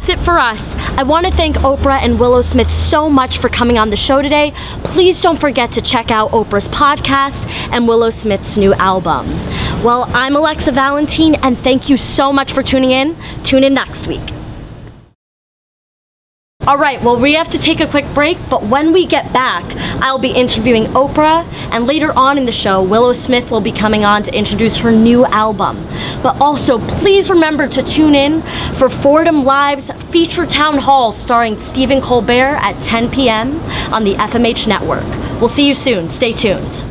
that's it for us. I want to thank Oprah and Willow Smith so much for coming on the show today. Please don't forget to check out Oprah's podcast and Willow Smith's new album. Well, I'm Alexa Valentine, and thank you so much for tuning in. Tune in next week. All right, well, we have to take a quick break, but when we get back, I'll be interviewing Oprah, and later on in the show, Willow Smith will be coming on to introduce her new album. But also, please remember to tune in for Fordham Live's feature town hall starring Stephen Colbert at 10 p.m. on the FMH network. We'll see you soon. Stay tuned.